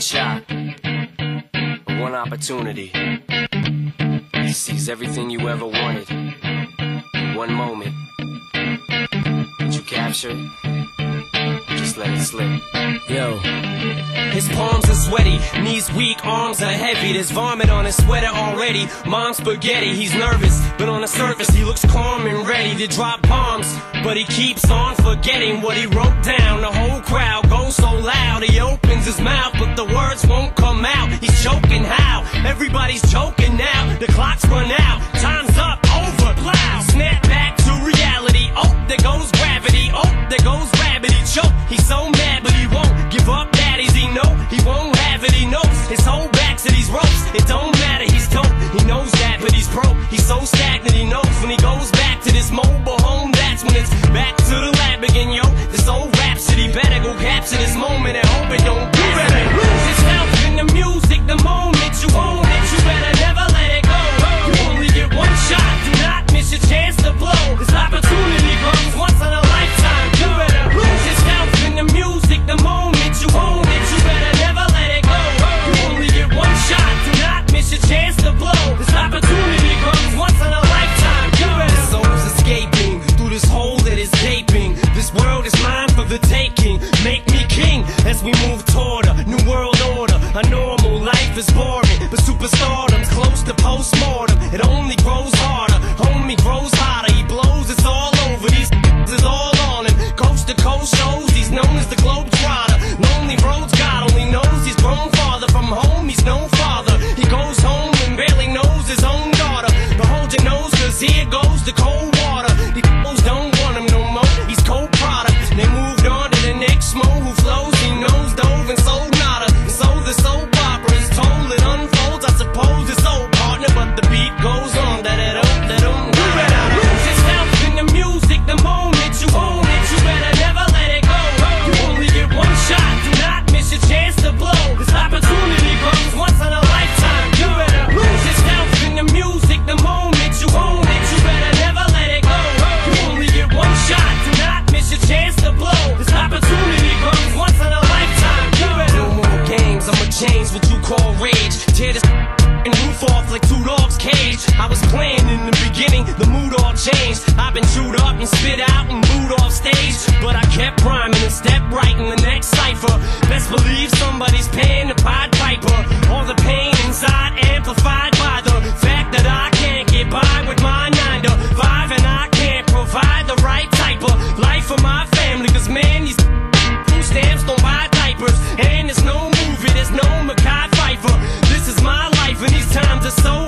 shot, one opportunity. He sees everything you ever wanted in one moment. Did you capture it? Just let it slip. Yo. His palms are sweaty, knees weak, arms are heavy. There's vomit on his sweater already. Mom's spaghetti, he's nervous, but on the surface he looks calm and ready to drop bombs. But he keeps on forgetting what he wrote down. The whole Everybody's choking now. The clock's run out, time's up, over, plow. Snap back to reality. Oh, there goes gravity. Oh, there goes gravity. Choke. He's so mad, but he won't give up. Daddies, he know he won't have it. He knows his whole back to these ropes. It don't matter. He's dope. He knows that, but he's broke. He's so stagnant. He knows when he goes back to this mobile home. That's when it's back to the lab again, yo. This old rhapsody better go capture this moment and hope it don't. Life is boring, but superstardom's close to postmortem. It only grows harder. Homie grows hotter. He blows. It's all over. These is all days. I've been chewed up and spit out and booed off stage. But I kept rhyming and stepped right in the next cipher. Best believe somebody's paying the Pied Piper. All the pain inside amplified by the fact that I can't get by with my 9 to 5 and I can't provide the right type of life for my family. Cause man, these food stamps don't buy diapers. And there's no movie, there's no Mekhi Phifer. This is my life and these times are so